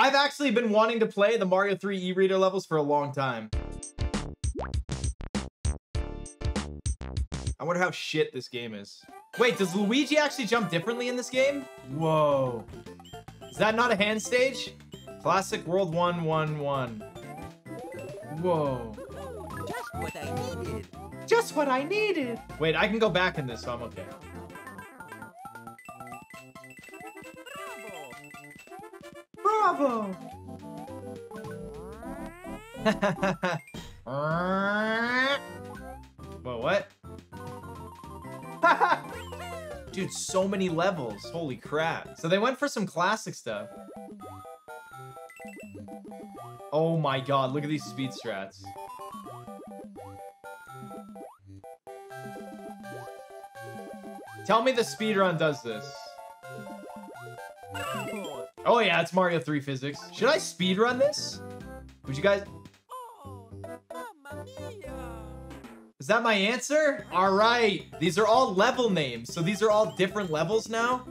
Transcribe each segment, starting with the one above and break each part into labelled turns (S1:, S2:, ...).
S1: I've actually been wanting to play the Mario 3 e-reader levels for a long time. I wonder how shit this game is. Wait, does Luigi actually jump differently in this game? Whoa. Is that not a hand stage? Classic World 111. Whoa.
S2: Just what I needed.
S1: Just what I needed. Wait, I can go back in this, so I'm okay.
S2: Bravo.
S1: Whoa, what? Dude, so many levels. Holy crap. So they went for some classic stuff. Oh my god, look at these speed strats. Tell me the speedrun does this. Oh yeah, it's Mario 3 physics. Should I speedrun this? Would you guys... Is that my answer? All right. These are all level names. So these are all different levels now?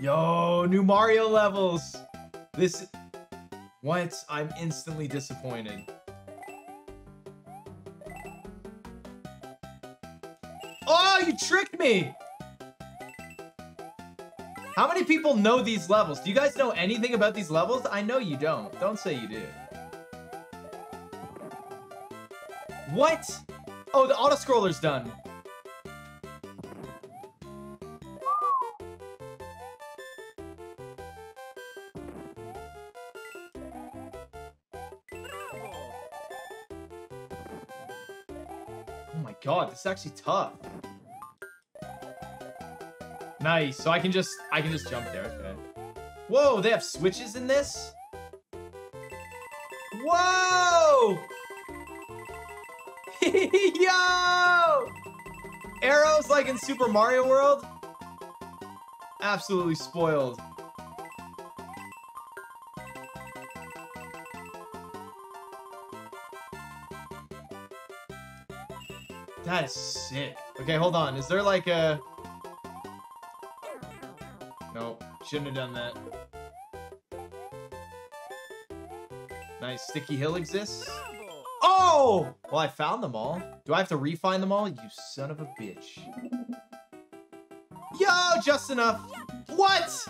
S1: Yo, new Mario levels. This... What? I'm instantly disappointed. Oh, you tricked me! How many people know these levels? Do you guys know anything about these levels? I know you don't. Don't say you do. What? Oh, the auto-scroller's done. Oh my god, this is actually tough. Nice. So I can just I can just jump there. Okay. Whoa, they have switches in this? Whoa! Yo! Arrows like in Super Mario World? Absolutely spoiled. That is sick. Okay, hold on. Is there like a... Shouldn't have done that. Nice. Sticky Hill exists? Oh! Well, I found them all. Do I have to refine them all? You son of a bitch. Yo, just enough. What?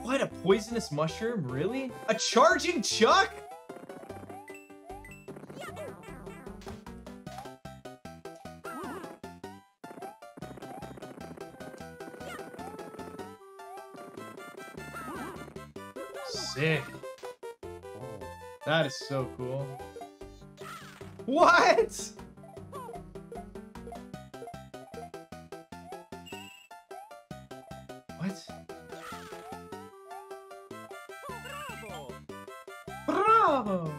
S1: What, a poisonous mushroom? Really? A charging chuck? That is so cool. What? What?
S2: Bravo.
S1: Bravo!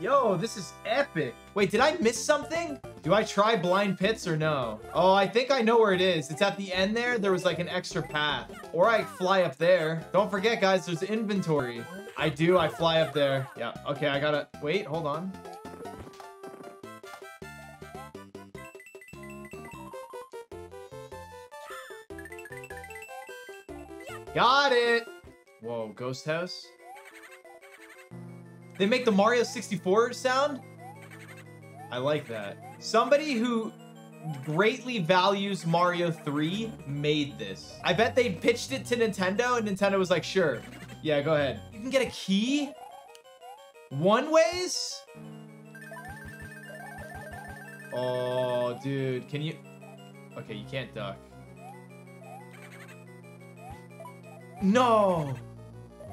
S1: Yo, this is epic. Wait, did I miss something? Do I try blind pits or no? Oh, I think I know where it is. It's at the end there. There was like an extra path. Or I fly up there. Don't forget, guys, there's inventory. I do. I fly up there. Yeah. Okay, I gotta... Wait, hold on. Got it! Whoa, Ghost House? They make the Mario 64 sound? I like that. Somebody who greatly values Mario 3 made this. I bet they pitched it to Nintendo and Nintendo was like, sure. Yeah, go ahead. You can get a key? One ways? Oh, dude. Can you... Okay, you can't duck. No!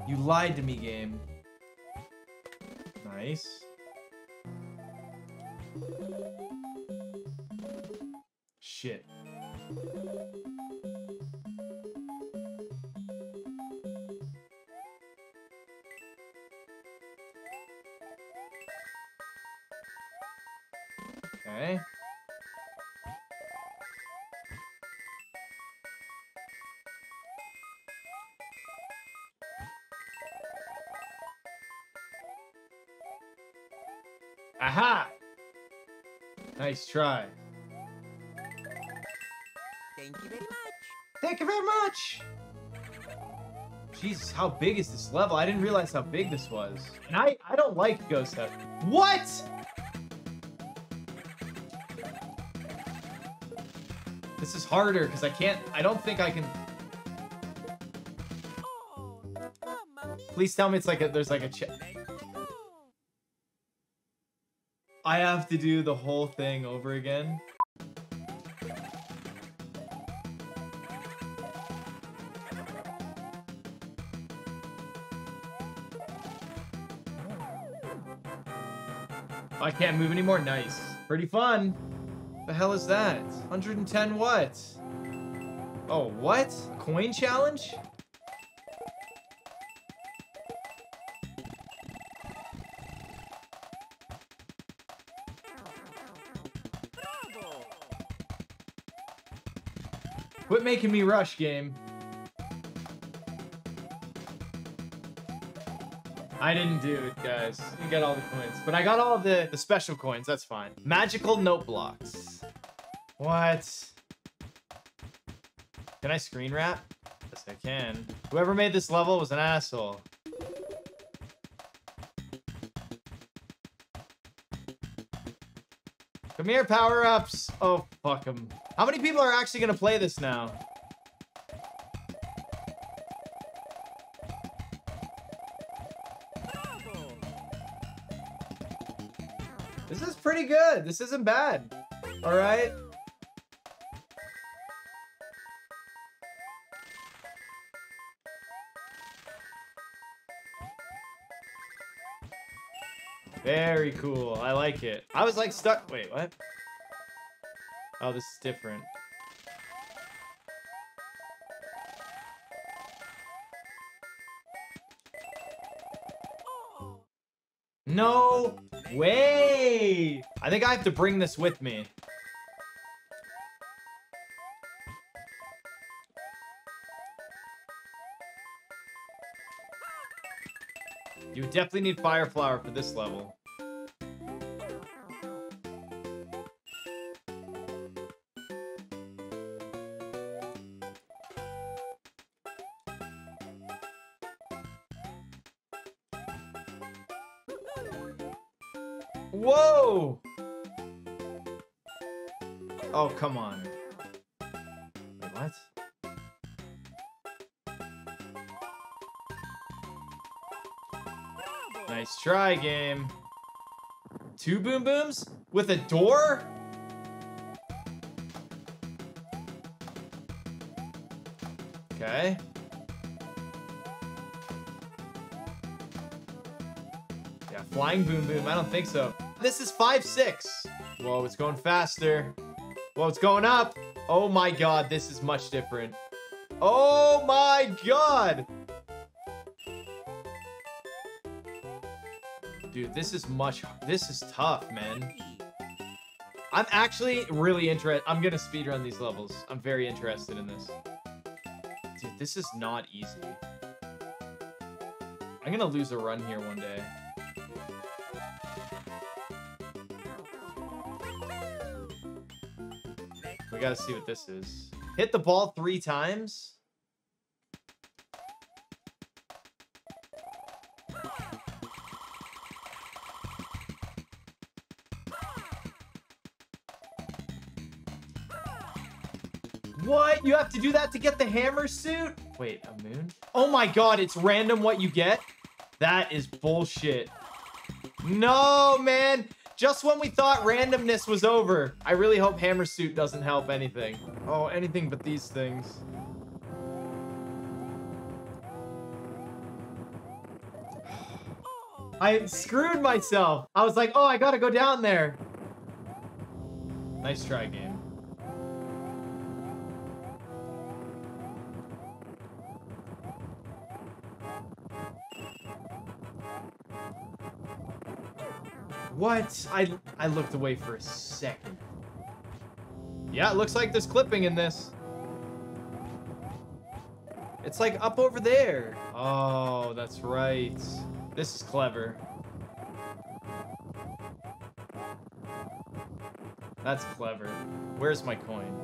S1: You lied to me, game. Nice. Shit. Okay. Aha! Nice try.
S2: Thank you very much.
S1: Thank you very much. Jesus, how big is this level? I didn't realize how big this was. And I, I don't like Ghost Head. What? This is harder because I can't, I don't think I can.
S2: Oh, mamma mia.
S1: Please tell me it's like a, there's like a ch I have to do the whole thing over again. I can't move anymore. Nice. Pretty fun. The hell is that? 110 what? Oh, what? Coin challenge? Quit making me rush, game. I didn't do it, guys. You get all the coins. But I got all the, the special coins. That's fine. Magical note blocks. What? Can I screen wrap? Yes, I can. Whoever made this level was an asshole. Come here, power-ups. Oh, fuck them. How many people are actually going to play this now? Pretty good. This isn't bad. All right. Very cool. I like it. I was like stuck. Wait, what? Oh, this is different. No way. I think I have to bring this with me. You definitely need Fire Flower for this level. Game. Two boom booms with a door? Okay. Yeah, flying boom boom. I don't think so. This is 5-6. Whoa, it's going faster. Whoa, it's going up. Oh my god, this is much different. Oh my god! Dude, this is much. This is tough, man. I'm actually really interested. I'm gonna speedrun these levels. I'm very interested in this. Dude, this is not easy. I'm gonna lose a run here one day. We gotta see what this is. Hit the ball three times? What? You have to do that to get the hammer suit? Wait, a moon? Oh my god, it's random what you get? That is bullshit. No, man. Just when we thought randomness was over. I really hope hammer suit doesn't help anything. Oh, anything but these things. I screwed myself. I was like, oh, I gotta go down there. Nice try, game. What? I I looked away for a second. Yeah, it looks like there's clipping in this. It's like up over there. Oh, that's right. This is clever. That's clever. Where's my coin?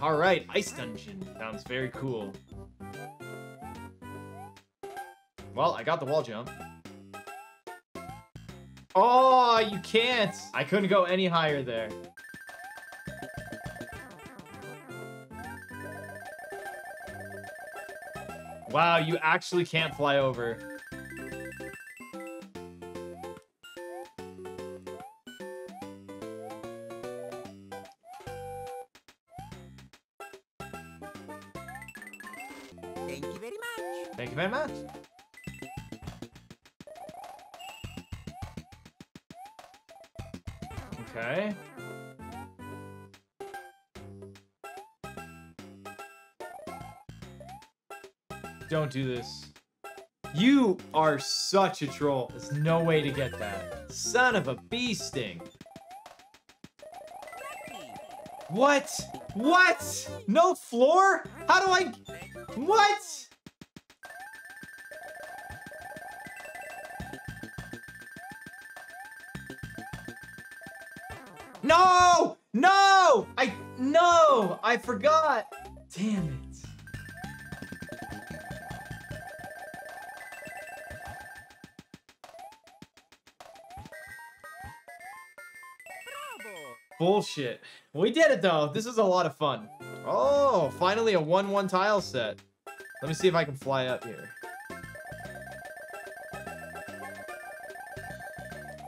S1: All right, ice dungeon. Sounds very cool. Well, I got the wall jump. Oh, you can't. I couldn't go any higher there. Wow, you actually can't fly over. Don't do this. You are such a troll. There's no way to get that. Son of a bee sting. What? What? No floor? How do I... What? No! No! I... No! I forgot! Damn it. Bullshit. We did it though. This is a lot of fun. Oh, finally a 1-1 tile set. Let me see if I can fly up here.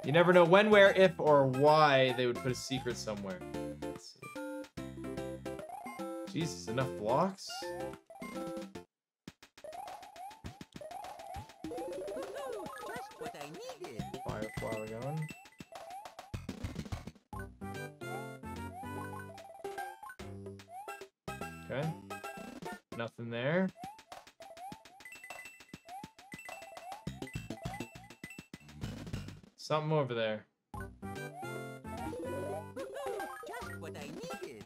S1: You never know when, where, if, or why they would put a secret somewhere. Jesus, enough blocks? Something over there.
S2: Just what I needed.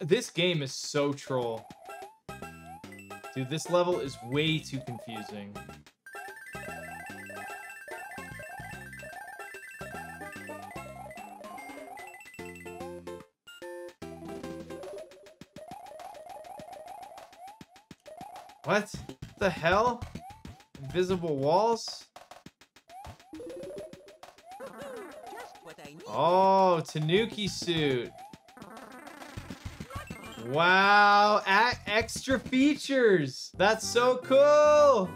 S1: This game is so troll. Dude, this level is way too confusing. What the hell? Invisible walls? Oh, Tanuki suit. Wow, extra features. That's so cool.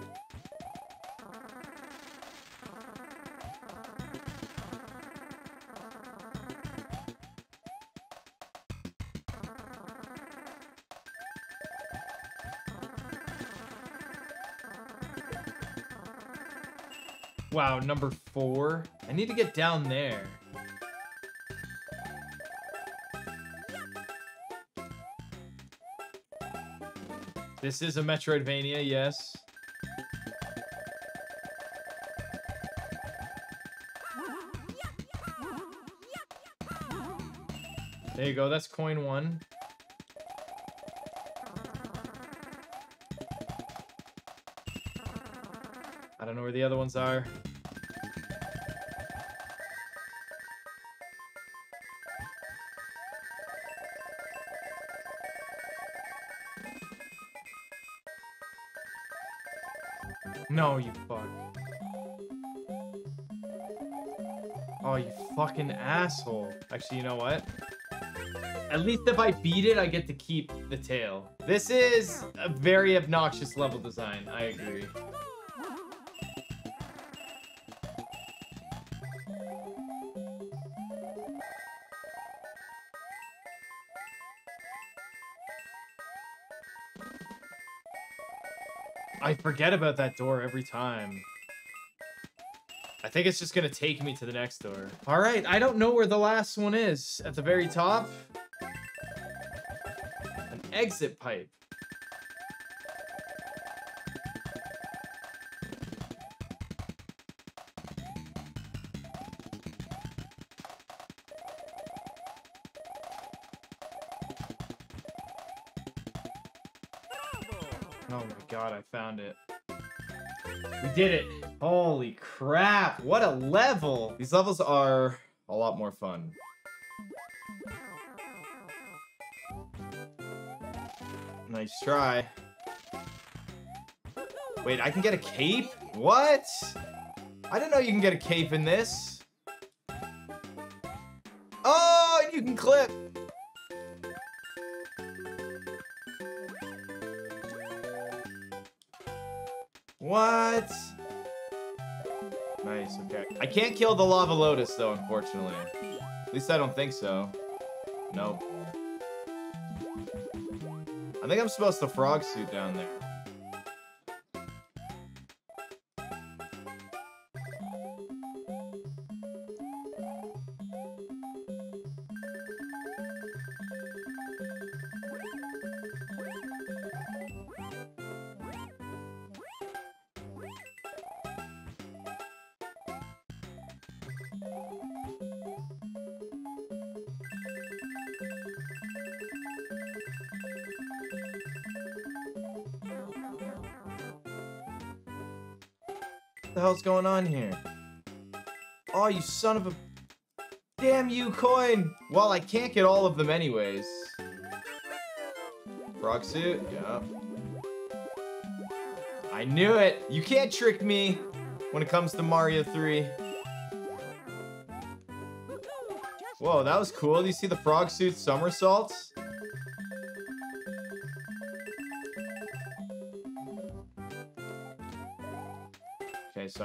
S1: Number four. I need to get down there. This is a Metroidvania, yes. There you go, that's coin one. I don't know where the other ones are. Fucking asshole. Actually, you know what? At least if I beat it, I get to keep the tail. This is a very obnoxious level design. I agree. I forget about that door every time think it's just gonna take me to the next door. All right, I don't know where the last one is. At the very top? An exit pipe. Oh my god, I found it. We did it. Holy crap. What a level. These levels are a lot more fun. Nice try. Wait, I can get a cape? What? I didn't know you can get a cape in this. Oh, and you can clip. Can't kill the lava lotus though, unfortunately. At least I don't think so. Nope. I think I'm supposed to frog suit down there. The hell's going on here? Oh, you son of a... Damn you, coin! Well, I can't get all of them anyways. Frog suit? Yeah. I knew it! You can't trick me when it comes to Mario 3. Whoa, that was cool. Do you see the frog suit somersaults?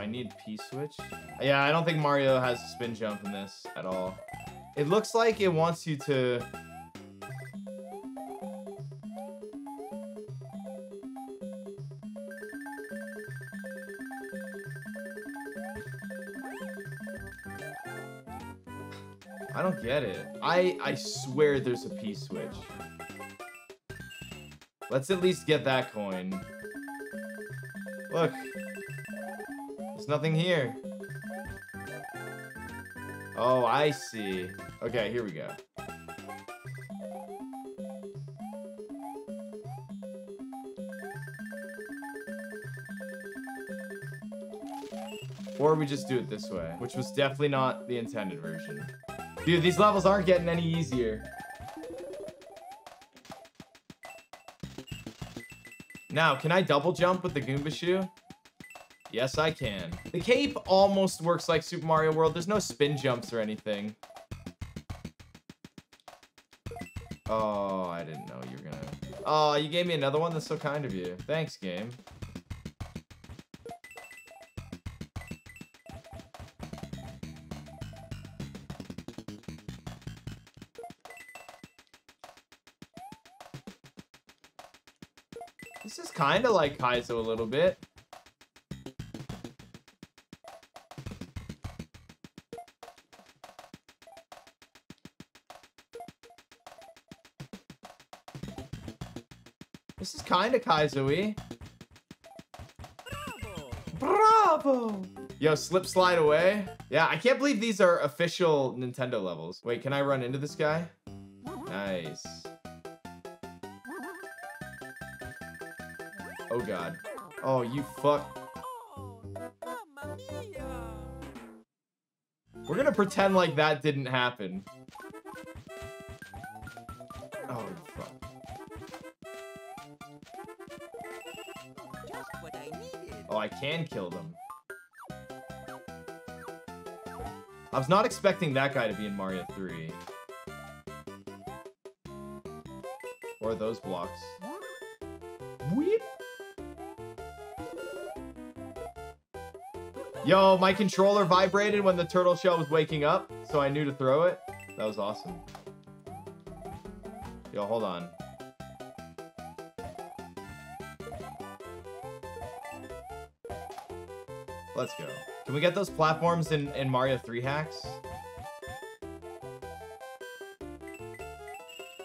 S1: Need P-switch. Yeah, I don't think Mario has a spin jump in this at all. It looks like it wants you to... I don't get it. I I swear there's a P-switch. Let's at least get that coin. Look. Nothing here. Oh, I see. Okay, here we go. Or we just do it this way, which was definitely not the intended version. Dude, these levels aren't getting any easier. Now, can I double jump with the Goomba shoe? Yes, I can. The cape almost works like Super Mario World. There's no spin jumps or anything. Oh, I didn't know you were gonna... Oh, you gave me another one? That's so kind of you. Thanks, game. This is kind of like Kaizo a little bit. Kind of Kaizo-y.
S2: Bravo!
S1: Bravo! Yo, slip slide away. Yeah, I can't believe these are official Nintendo levels. Wait, can I run into this guy? Nice. Oh god. Oh, you fuck. We're gonna pretend like that didn't happen. Oh, fuck. Oh, I can kill them. I was not expecting that guy to be in Mario 3. Or those blocks. Weep. Yo, my controller vibrated when the turtle shell was waking up, so I knew to throw it. That was awesome. Yo, hold on. Let's go. Can we get those platforms in, in Mario 3 hacks?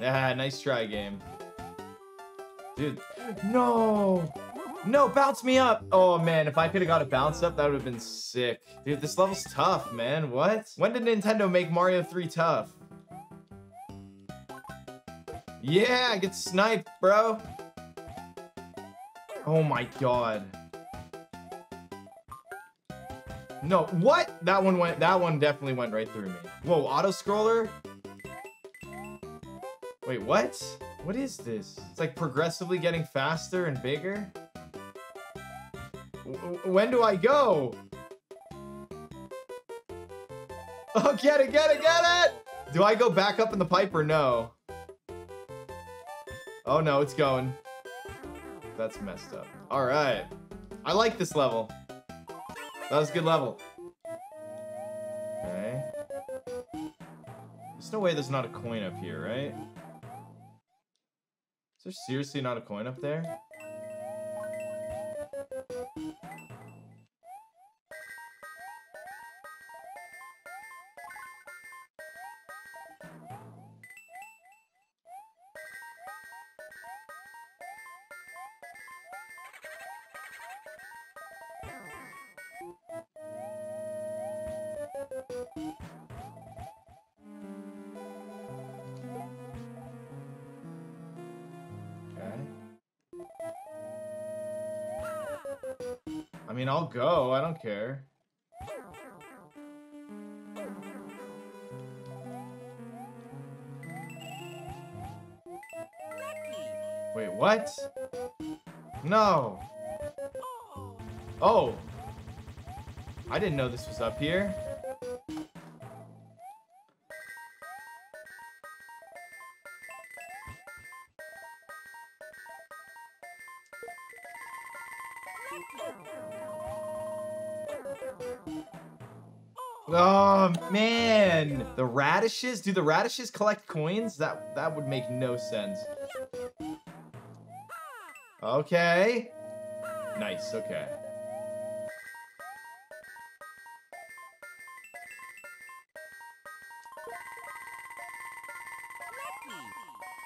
S1: Yeah, nice try, game. Dude, no! No, bounce me up! Oh, man, if I could have got a bounce up, that would have been sick. Dude, this level's tough, man. What? When did Nintendo make Mario 3 tough? Yeah, get sniped, bro. Oh my god. No, what? That one went, that one definitely went right through me. Whoa, auto scroller? Wait, what? What is this? It's like progressively getting faster and bigger? W when do I go? Oh, get it, get it, get it! Do I go back up in the pipe or no? Oh no, it's going. That's messed up. All right. I like this level. That was a good level. Okay. There's no way there's not a coin up here, right? Is there seriously not a coin up there? Care. Wait, what? No. Oh. I didn't know this was up here. The radishes. Do the radishes collect coins? That that would make no sense. Okay. Nice. Okay.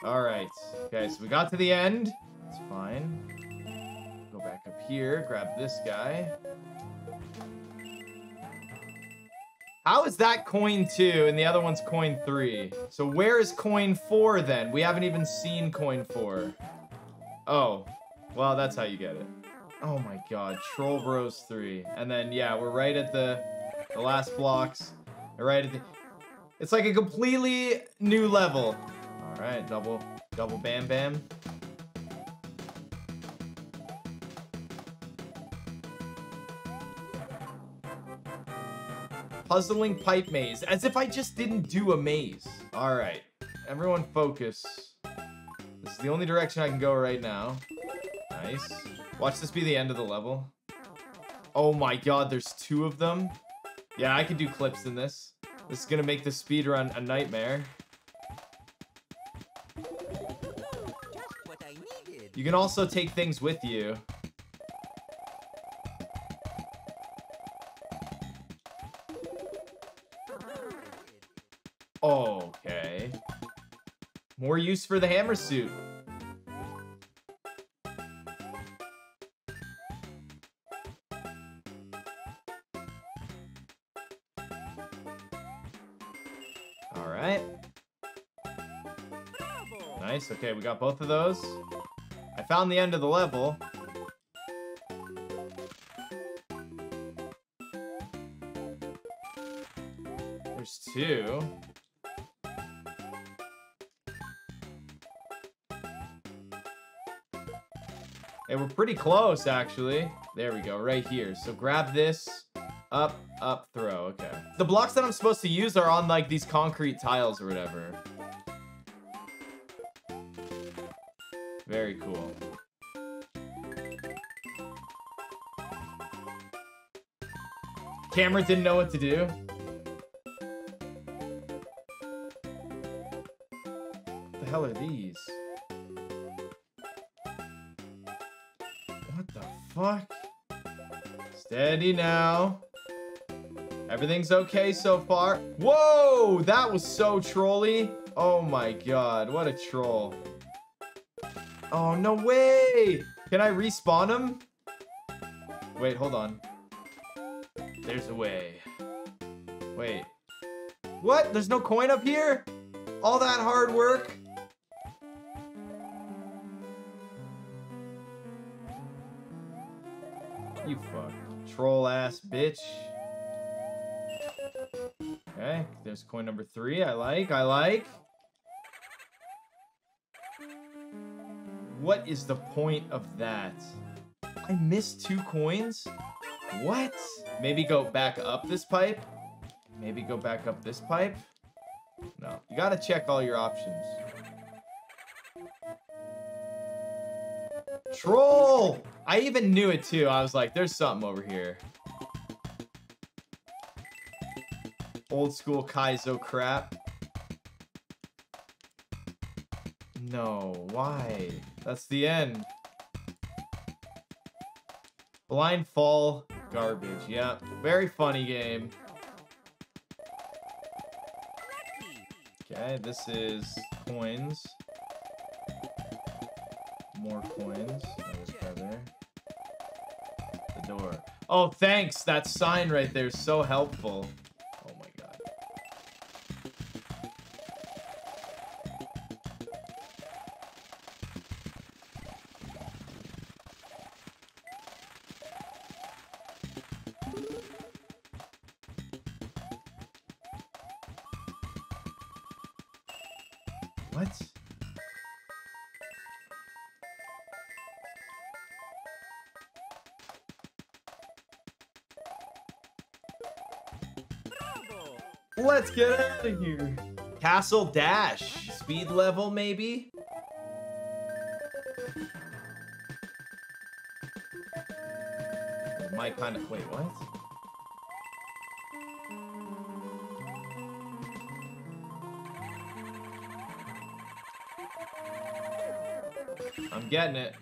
S1: All right. Okay, so we got to the end. It's fine. Go back up here, grab this guy. How is that coin two and the other one's coin three? So where is coin four then? We haven't even seen coin four. Oh, well, that's how you get it. Oh my god, Troll Bros 3. And then, yeah, we're right at the, the last blocks. Right at the... It's like a completely new level. Alright, double, double bam bam. Puzzling pipe maze. As if I just didn't do a maze. Alright. Everyone focus. This is the only direction I can go right now. Nice. Watch this be the end of the level. Oh my god, there's two of them. Yeah, I could do clips in this. This is gonna make the speed run a nightmare. You can also take things with you. More use for the hammer suit. All right. Nice. Okay, we got both of those. I found the end of the level. There's two. We're pretty close, actually. There we go, right here. So grab this, up, up, throw. Okay. The blocks that I'm supposed to use are on, like, these concrete tiles or whatever. Very cool. Camera didn't know what to do. What the hell are these? Fuck? Steady now. Everything's okay so far. Whoa! That was so trolly. Oh my god, what a troll. Oh, no way! Can I respawn him? Wait, hold on. There's a way. Wait. What? There's no coin up here? All that hard work? Troll ass bitch. Okay, there's coin number three. I like, I like. What is the point of that? I missed two coins? What? Maybe go back up this pipe? Maybe go back up this pipe? No. You gotta check all your options. Troll! I even knew it too. I was like, there's something over here. Old school Kaizo crap. No, why? That's the end. Blind fall, garbage. Yeah, very funny game. Okay, this is coins. More coins. Door. Oh, thanks. That sign right there is so helpful. Let's get out of here. Castle Dash. Speed level, maybe? My kind of. Wait, what? I'm getting it.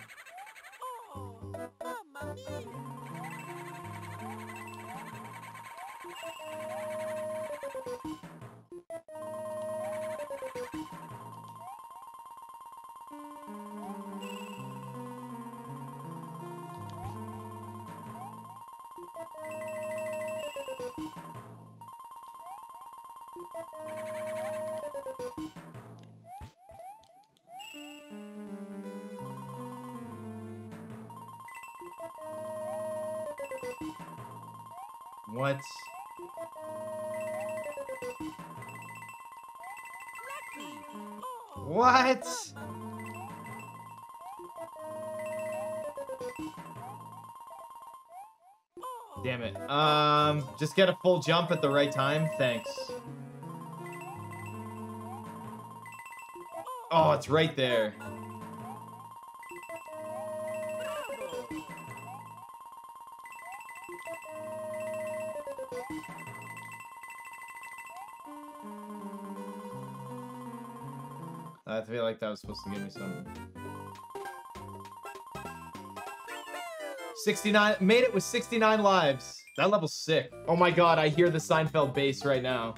S1: Damn it. Um, just get a full jump at the right time. Thanks. Oh, it's right there. Like that was supposed to give me something. 69, made it with 69 lives. That level's sick. Oh my god, I hear the Seinfeld bass right now.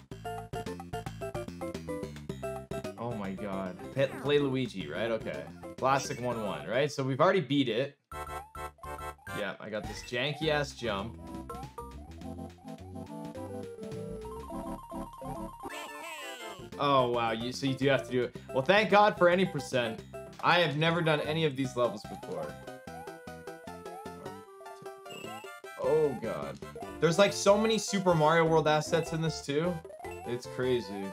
S1: Oh my god. Pet, play Luigi, right? Okay. Classic 1-1, right? So we've already beat it. Yeah, I got this janky ass jump. Oh wow, you so you do have to do it. Well, thank God for any percent. I have never done any of these levels before. Oh god. There's like so many Super Mario World assets in this too. It's crazy.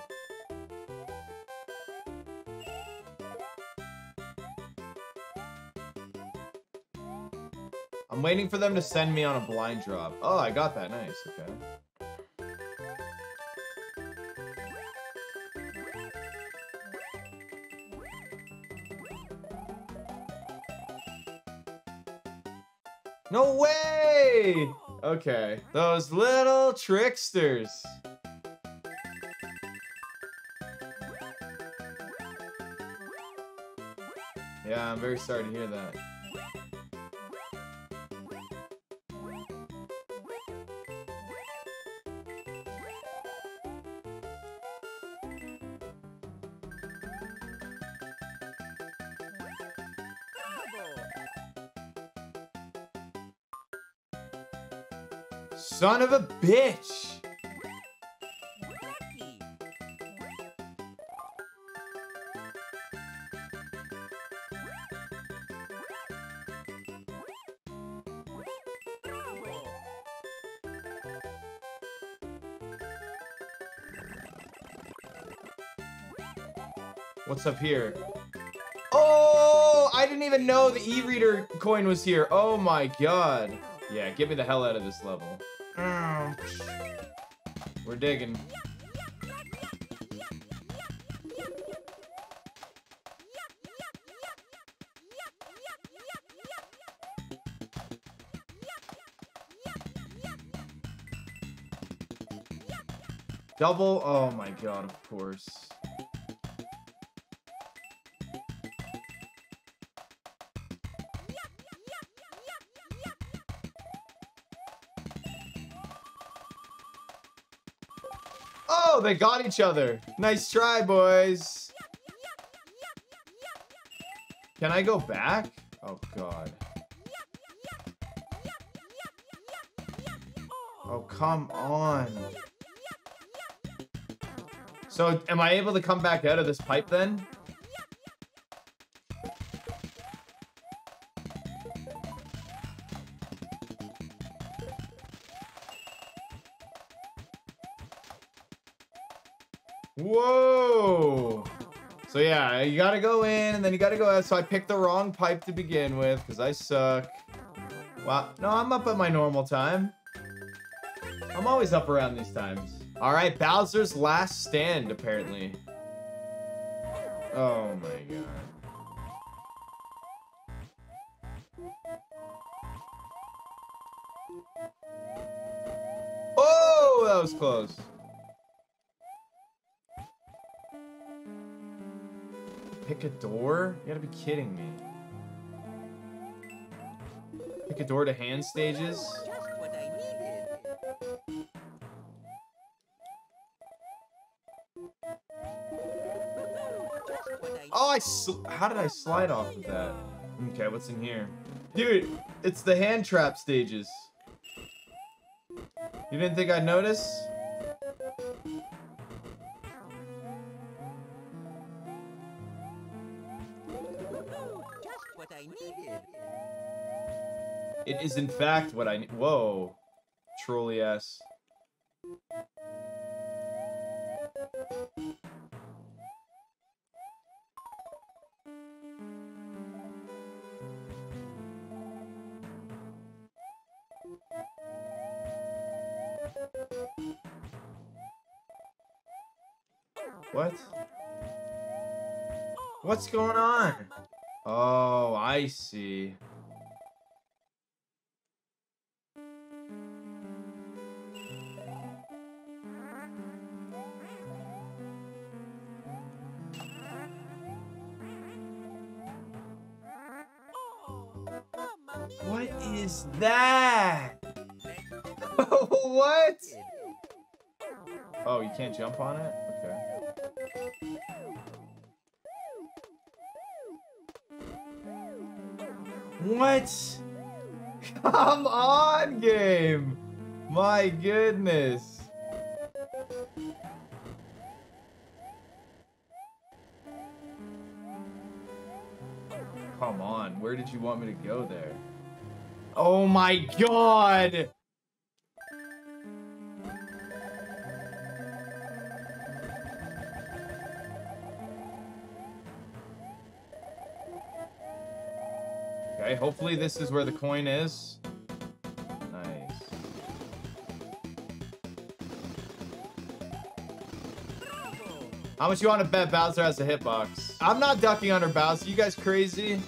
S1: I'm waiting for them to send me on a blind drop. Oh, I got that. Nice. Okay. No way! Okay. Those little tricksters. Yeah, I'm very sorry to hear that. Son of a bitch! What's up here? Oh, I didn't even know the e-reader coin was here. Oh my god. Yeah, get me the hell out of this level. Digging. Double? Oh my god, of course. They got each other. Nice try, boys. Can I go back? Oh, God. Oh, come on. So, am I able to come back out of this pipe then? You gotta go in and then you gotta go out. So I picked the wrong pipe to begin with because I suck. Wow. No, I'm up at my normal time. I'm always up around these times. All right, Bowser's last stand, apparently. Oh my god. Oh, that was close. Pick a door? You gotta be kidding me. Pick a door to hand stages? Oh, I how did I slide off of that? Okay, what's in here? Dude, it's the hand trap stages. You didn't think I'd notice?
S2: I needed.
S1: It is in fact what I need. Whoa. Trolley ass. What? What's going on? I see. Come on, where did you want me to go there? Oh my god! Okay, hopefully this is where the coin is. Nice. How much you want to bet Bowser has a hitbox? I'm not ducking under Bowser. You guys crazy?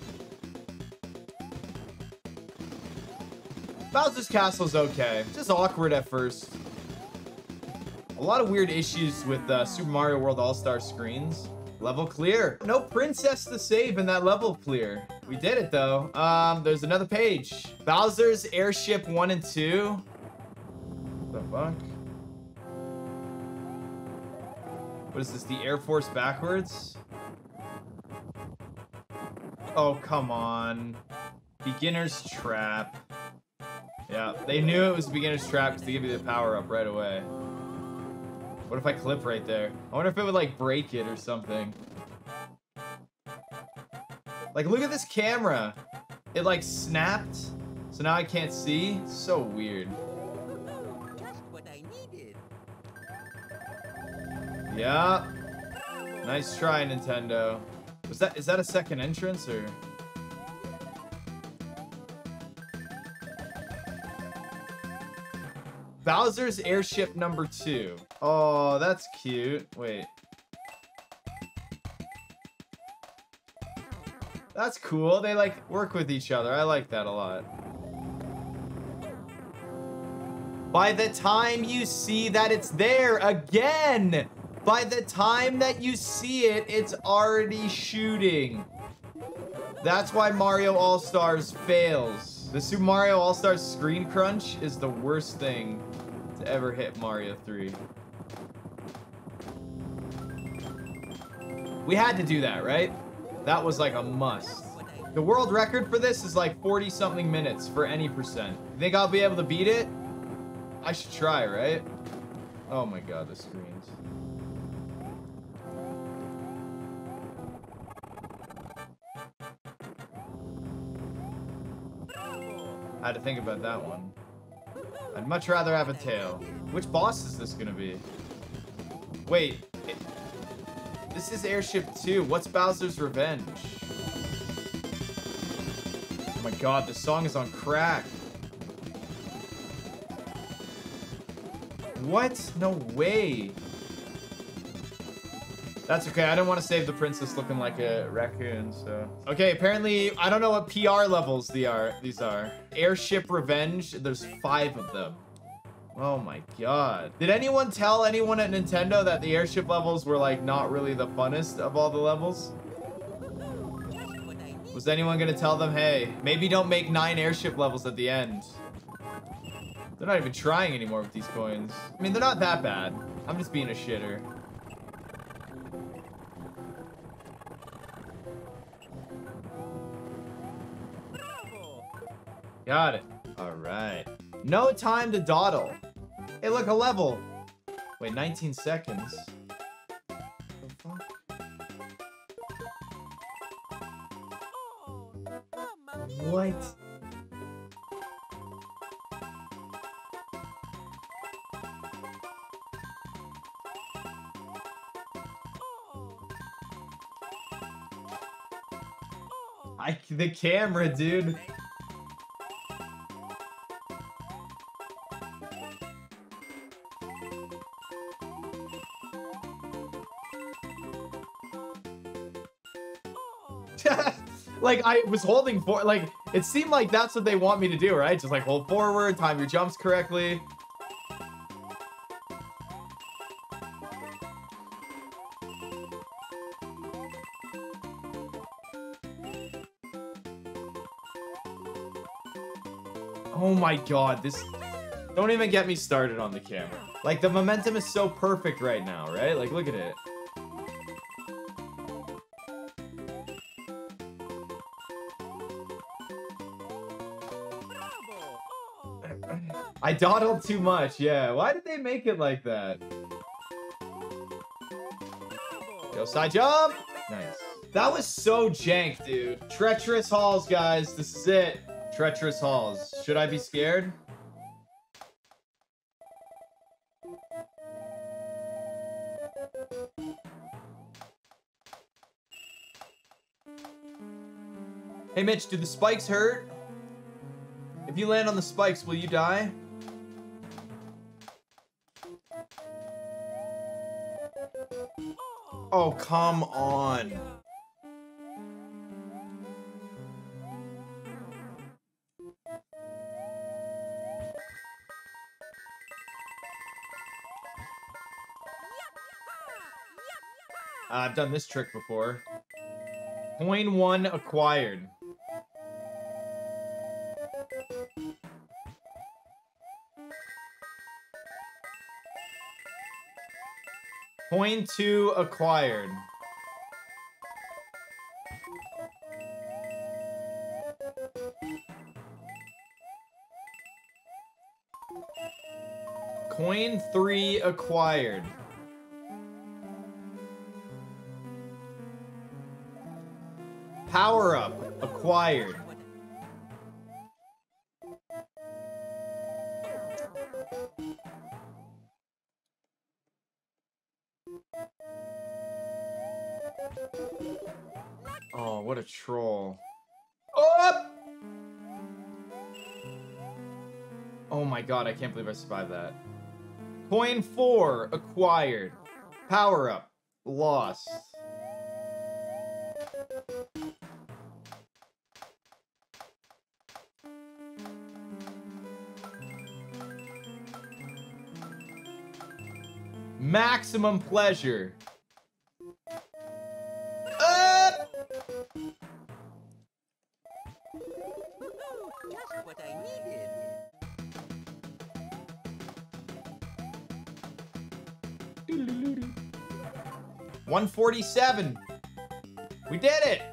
S1: Bowser's Castle's okay. Just awkward at first. A lot of weird issues with uh, Super Mario World All-Star screens. Level clear. No princess to save in that level clear. We did it though. Um, there's another page. Bowser's Airship 1 and 2. What the fuck? What is this? The Air Force backwards? Oh, come on. Beginner's Trap. Yeah, they knew it was beginner's trap because they give you the power up right away. What if I clip right there? I wonder if it would like break it or something. Like, look at this camera. It like snapped, so now I can't see. So weird. Yeah. Nice try, Nintendo. Was that is that a second entrance or? Bowser's airship number two. Oh, that's cute. Wait. That's cool. They like work with each other. I like that a lot. By the time you see that it's there again, by the time that you see it, it's already shooting. That's why Mario All-Stars fails. The Super Mario All-Stars screen crunch is the worst thing to ever hit Mario 3. We had to do that, right? That was like a must. The world record for this is like 40 something minutes for any percent. You think I'll be able to beat it? I should try, right? Oh my god, the screens. I had to think about that one. I'd much rather have a tail. Which boss is this gonna be? Wait. It, this is Airship 2. What's Bowser's Revenge? Oh my god, this song is on crack. What? No way. That's okay. I don't want to save the princess looking like a raccoon, so. Okay, apparently, I don't know what PR levels they are, these are. Airship Revenge, there's five of them. Oh my god. Did anyone tell anyone at Nintendo that the airship levels were like not really the funnest of all the levels? Was anyone gonna tell them, hey, maybe don't make nine airship levels at the end? They're not even trying anymore with these coins. I mean, they're not that bad. I'm just being a shitter. Got it. All right. No time to dawdle. Hey, look, a level. Wait, 19 seconds. What? I, the camera, dude. like I was holding for like it seemed like that's what they want me to do, right? Just like hold forward, time your jumps correctly. Oh my god, this don't even get me started on the camera. Like the momentum is so perfect right now, right? Like look at it. dawdled too much, yeah. Why did they make it like that? Go side jump! Nice. That was so jank, dude. Treacherous halls, guys. This is it. Treacherous halls. Should I be scared? Hey, Mitch, do the spikes hurt? If you land on the spikes, will you die? Oh, come on. I've done this trick before. Coin one acquired. Coin two acquired. Coin three acquired. Power up acquired. God, I can't believe I survived that. Coin 4, acquired. Power up, lost. Maximum pleasure. 147. We did it.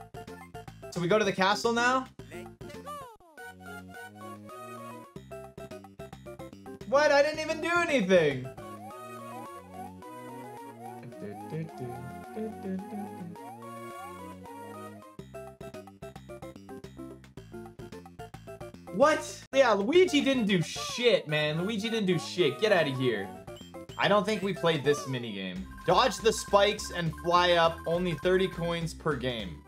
S1: So we go to the castle now? What? I didn't even do anything. What? Yeah, Luigi didn't do shit, man. Luigi didn't do shit. Get out of here. I don't think we played this minigame. Dodge the spikes and fly up. Only 30 coins per game.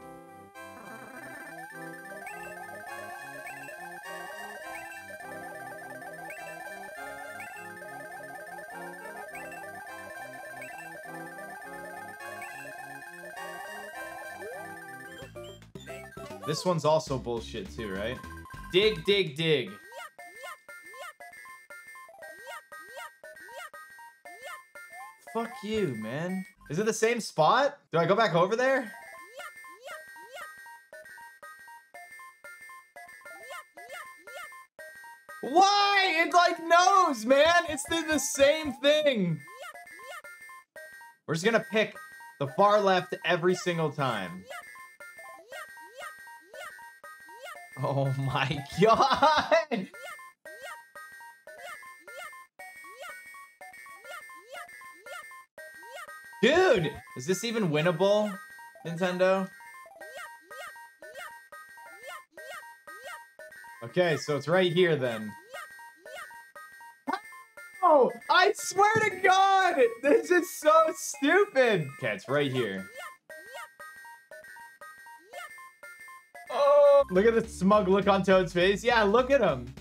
S1: This one's also bullshit too, right? Dig, dig, dig. Fuck you, man. Is it the same spot? Do I go back over there? Why? It like knows, man. It's the, the same thing. We're just gonna pick the far left every single time. Oh my god! Dude! Is this even winnable, Nintendo? Okay, so it's right here then. Oh, I swear to God! This is so stupid! Okay, it's right here. Oh, look at the smug look on Toad's face. Yeah, look at him.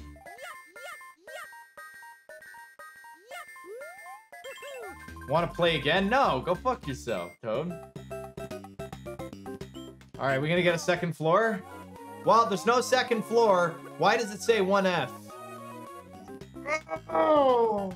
S1: Want to play again? No, go fuck yourself, Toad. All right, we gonna get a second floor? Well, there's no second floor. Why does it say 1F? Oh.